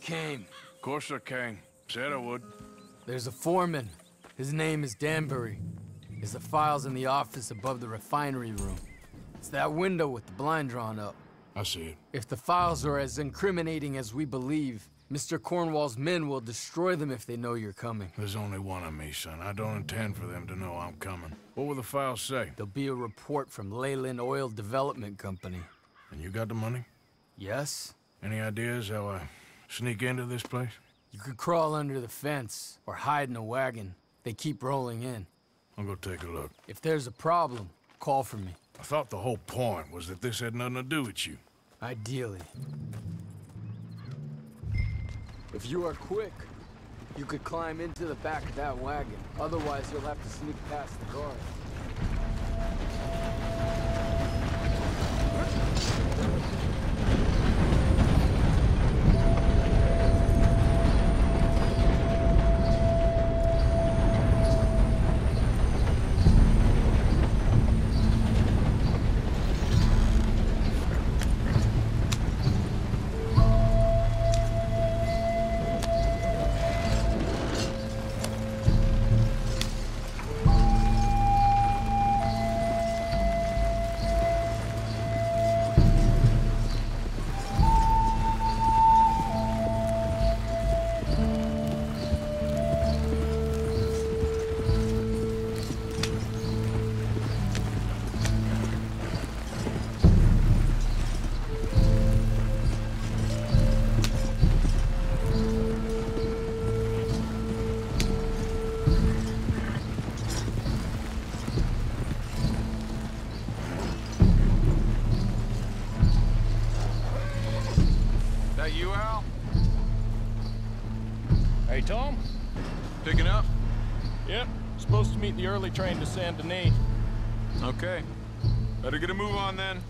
came. Of course I came. Said I would. There's a foreman. His name is Danbury. Is the files in the office above the refinery room. It's that window with the blind drawn up. I see it. If the files are as incriminating as we believe, Mr. Cornwall's men will destroy them if they know you're coming. There's only one of me, son. I don't intend for them to know I'm coming. What will the files say? There'll be a report from Leyland Oil Development Company. And you got the money? Yes? Any ideas how I sneak into this place? You could crawl under the fence or hide in a wagon. They keep rolling in. I'll go take a look. If there's a problem, call for me. I thought the whole point was that this had nothing to do with you. Ideally. If you are quick, you could climb into the back of that wagon. Otherwise, you'll have to sneak past the guard. The early train to Saint Denis. Okay. Better get a move on then.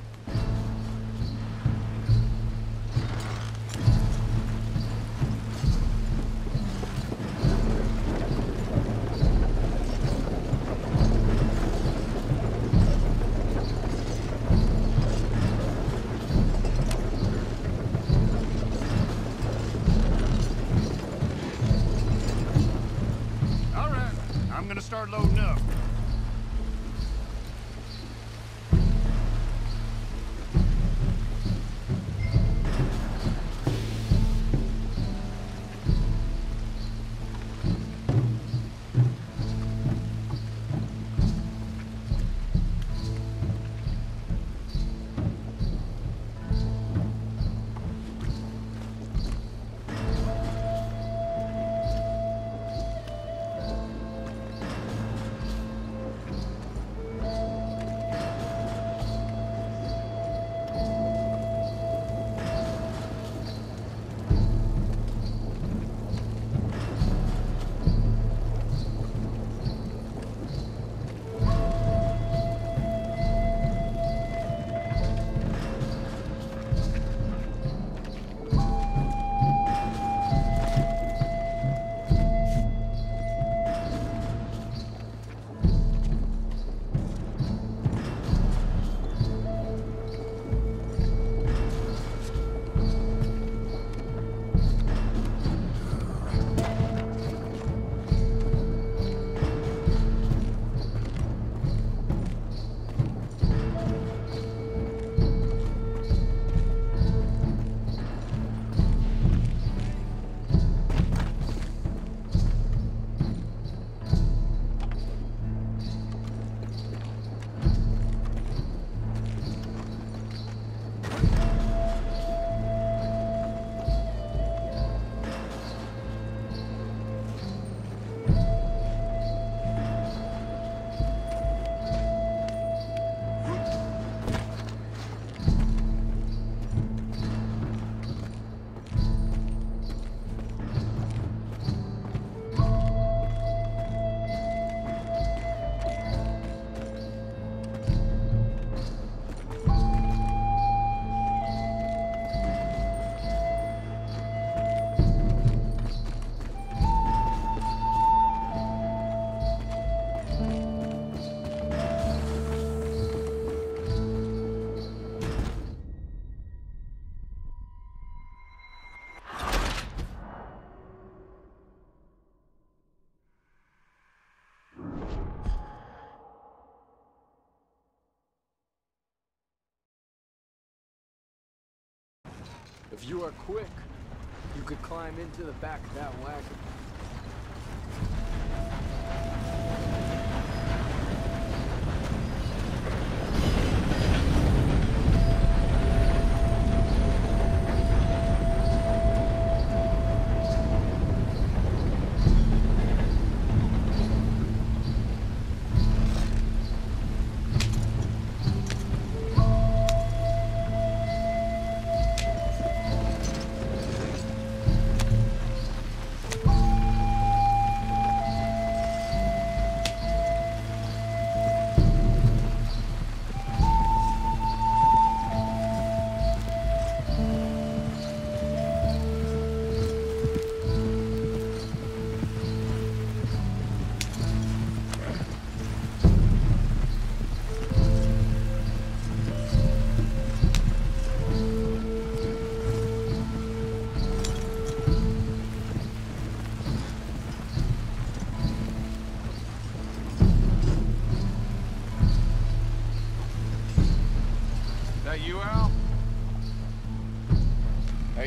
Start loading up. You are quick, you could climb into the back of that wagon.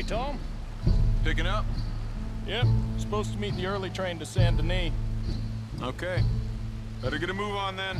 Hey, Tom? Picking up? Yep. Supposed to meet the early train to Saint Denis. Okay. Better get a move on then.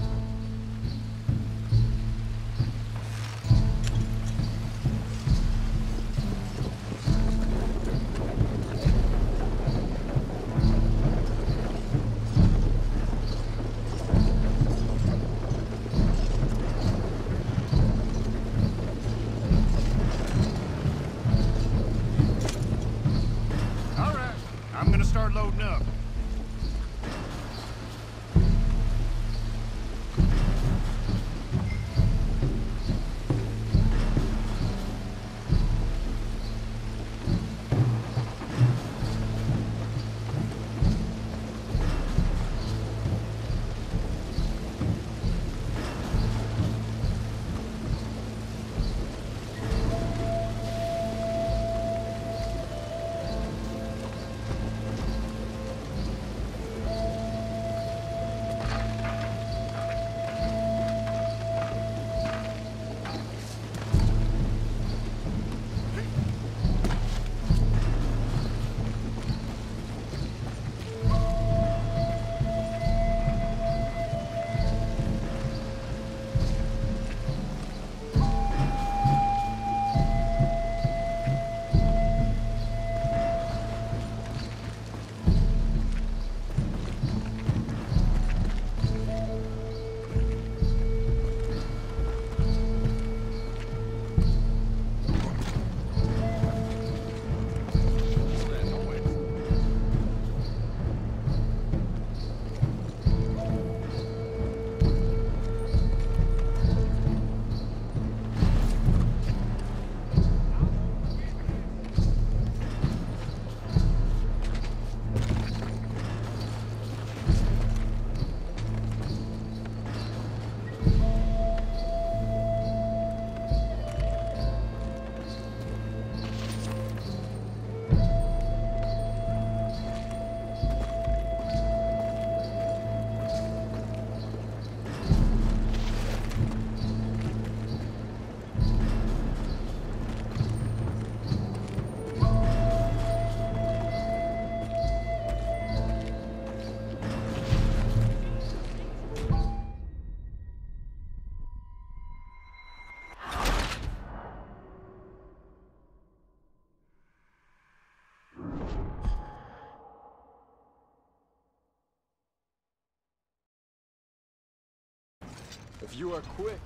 If you are quick,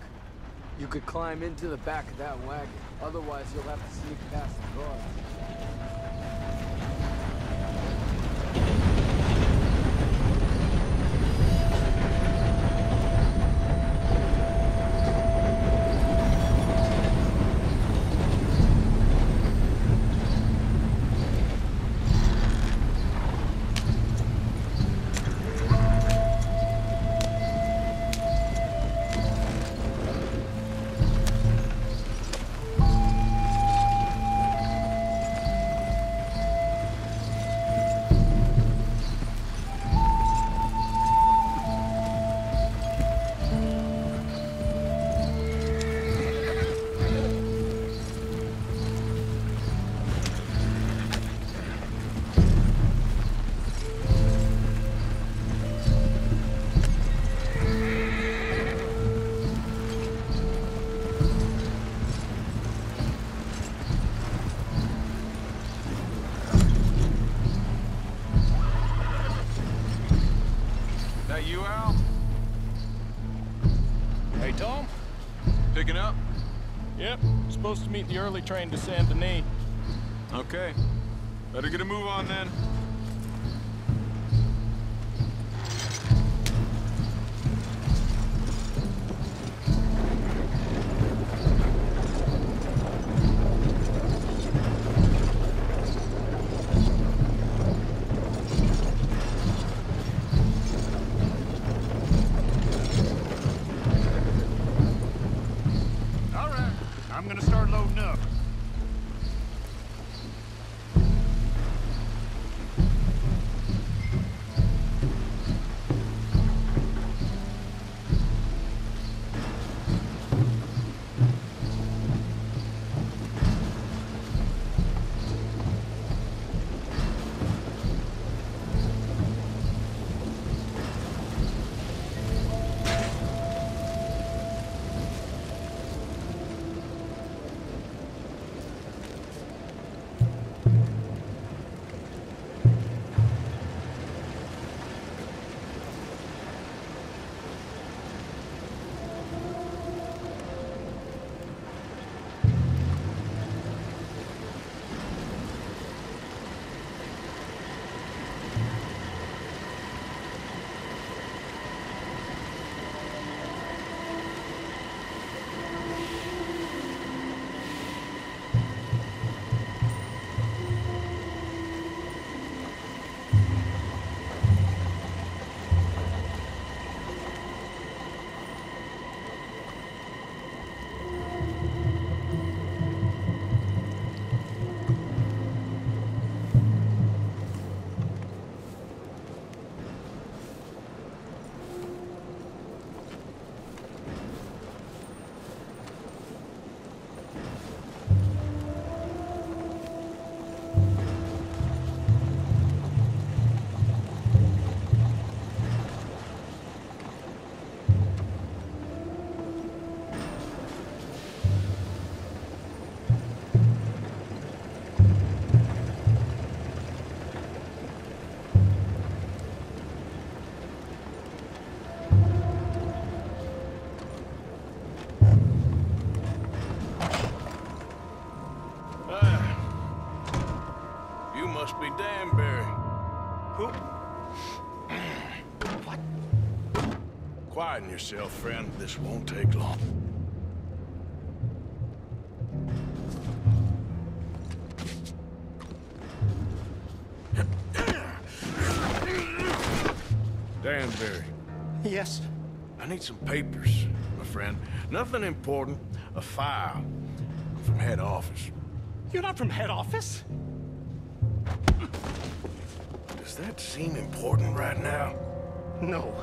you could climb into the back of that wagon. Otherwise, you'll have to sneak past the guards. Supposed to meet the early train to Saint Denis. Okay. Better get a move on then. I'm gonna Yourself, friend. This won't take long. Danbury, Yes. I need some papers, my friend. Nothing important. A file. I'm from head office. You're not from head office? Does that seem important right now? No.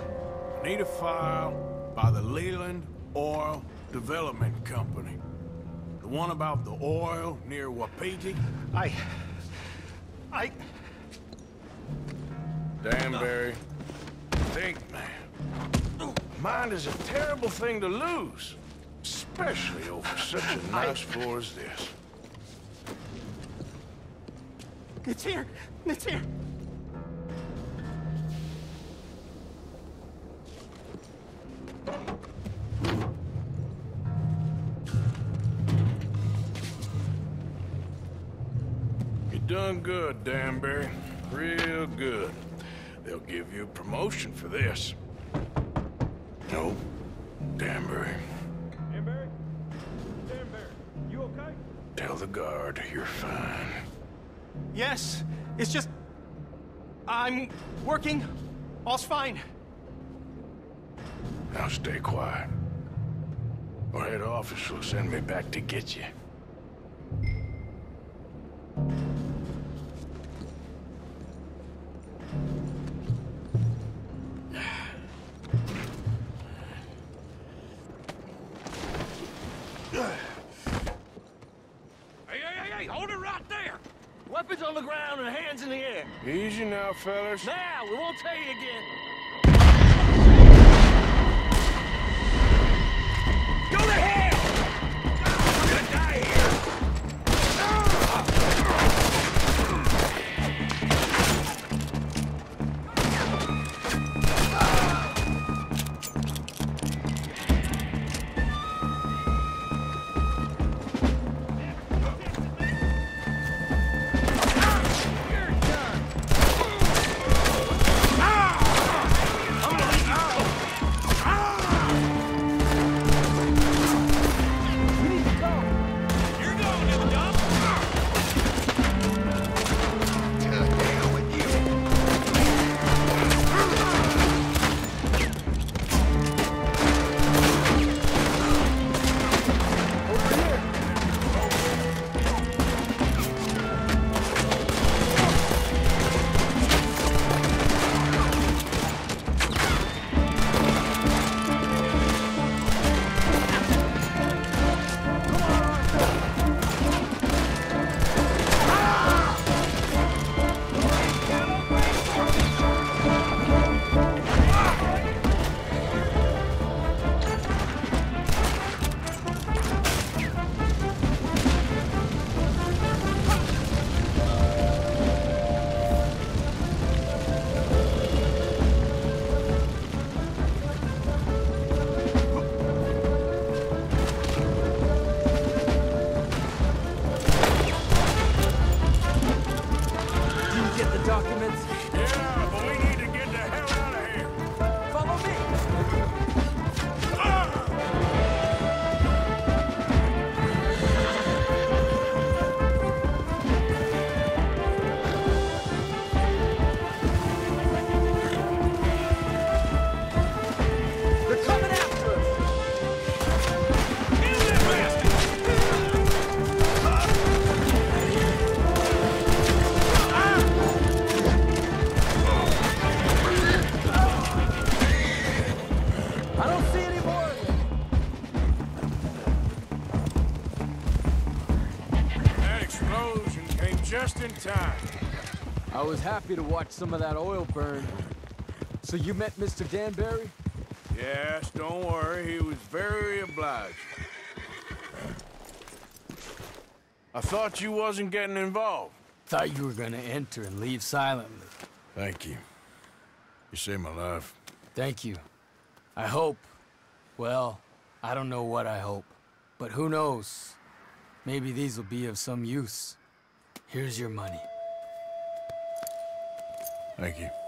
Need a file by the Leland Oil Development Company. The one about the oil near Wapiti? I... I... Danbury, think, man. Mind is a terrible thing to lose. Especially over such a nice floor as this. It's here. It's here. Done good, Danbury. Real good. They'll give you a promotion for this. No, Danbury. Danbury? Danbury, you okay? Tell the guard you're fine. Yes. It's just... I'm working. All's fine. Now stay quiet. Or head office will send me back to get you. Weapons on the ground and hands in the air. Easy now, fellas. Now, we won't tell you again. Happy to watch some of that oil burn. So you met Mr. Danbury? Yes, don't worry, he was very obliged. I thought you wasn't getting involved. Thought you were gonna enter and leave silently. Thank you. You saved my life. Thank you. I hope. Well, I don't know what I hope. But who knows? Maybe these will be of some use. Here's your money. Thank you.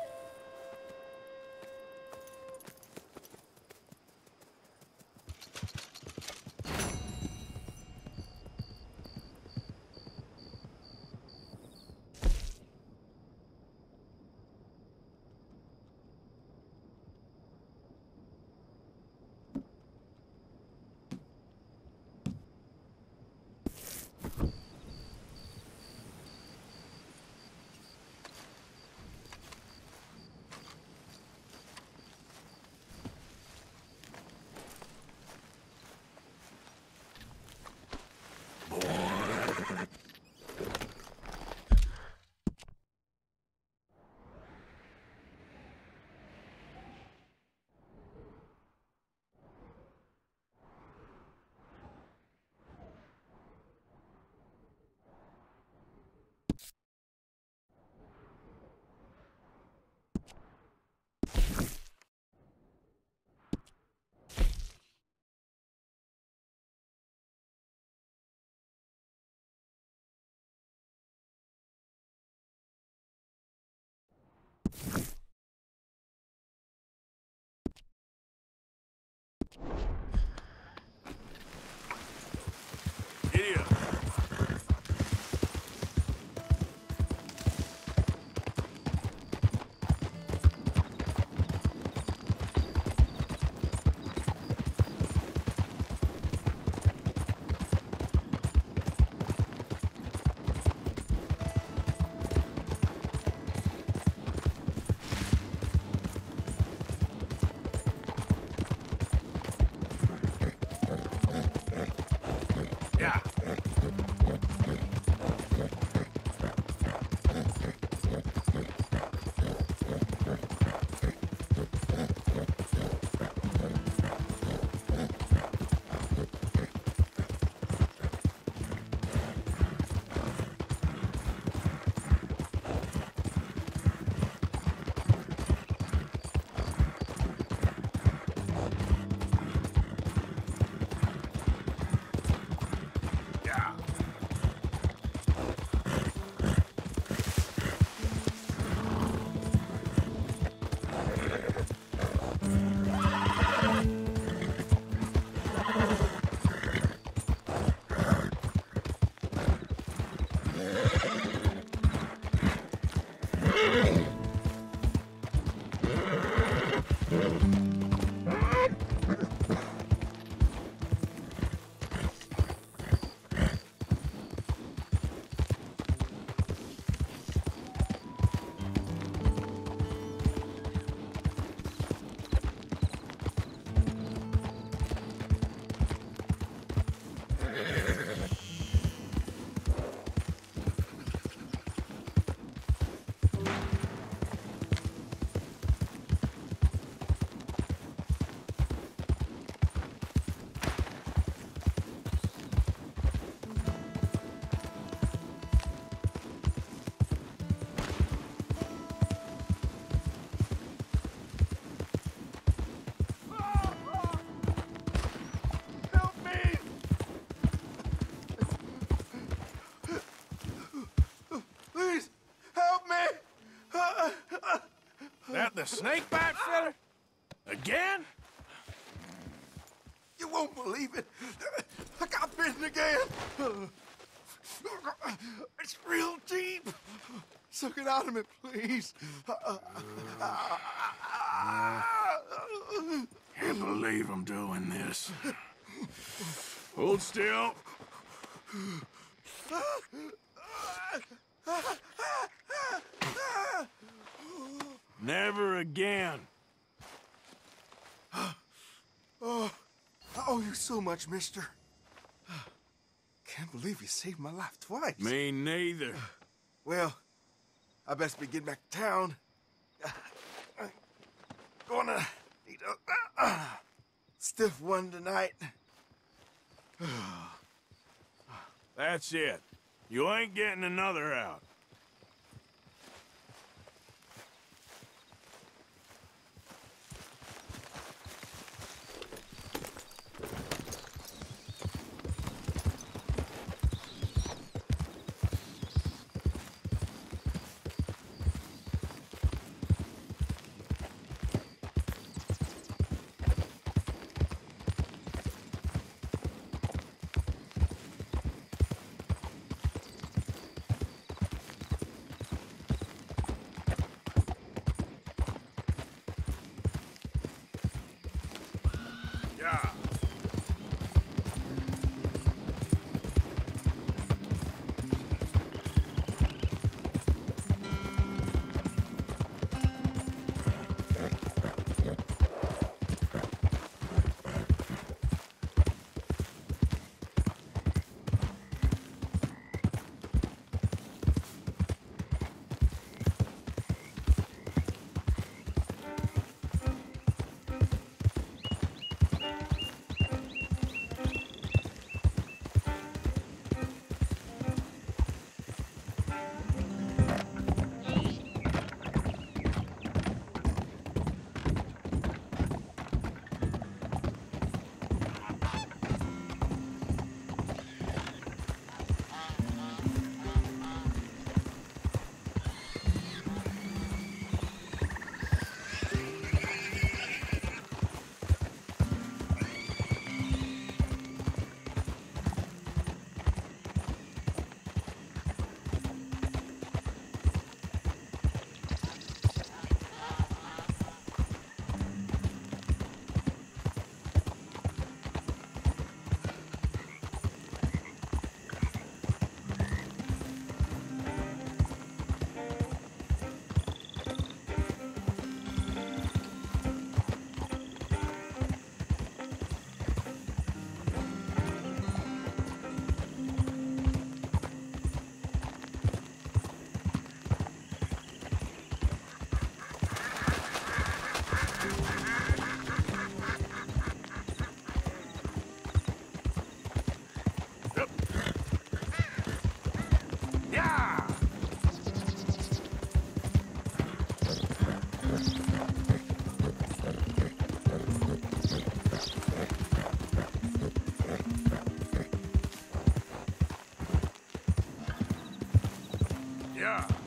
you the snake bite feller? Again? You won't believe it. I got bitten again. It's real deep. Suck it out of me, please. Can't believe I'm doing this. Hold still. Never again. Oh, I owe you so much, mister. Can't believe you saved my life twice. Me neither. Well, I best be getting back to town. Gonna need a stiff one tonight. That's it. You ain't getting another out. Yeah.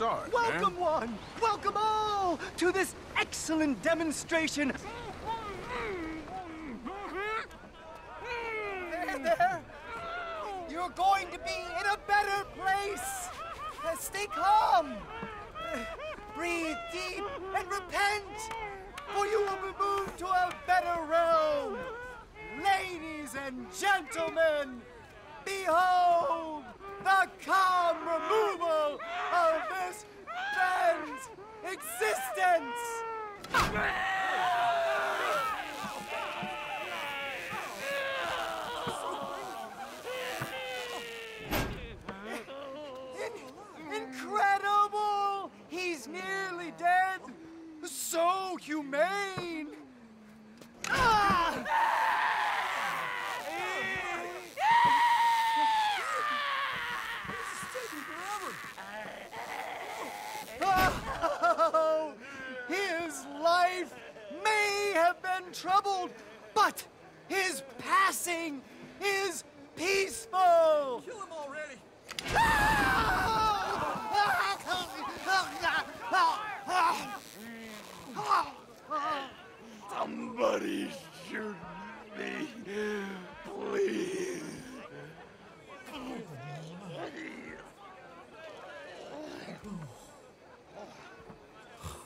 Welcome man. one! Welcome all to this excellent demonstration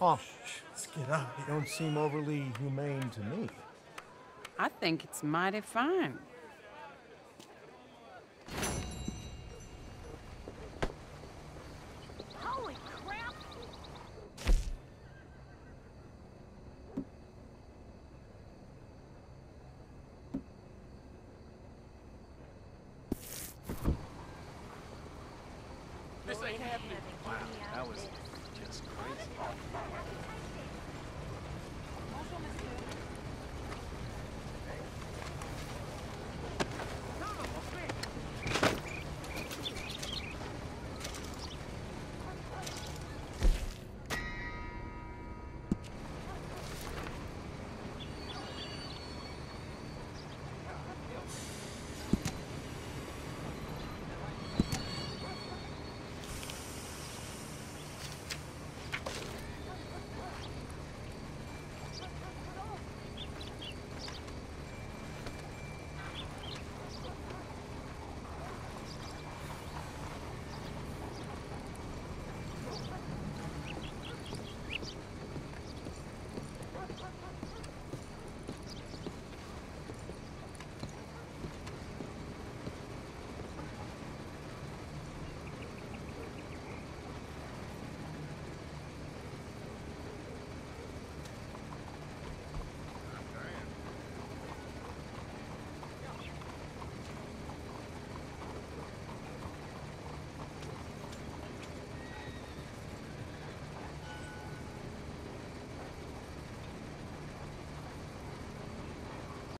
Oh, let's get out. You don't seem overly humane to me. I think it's mighty fine.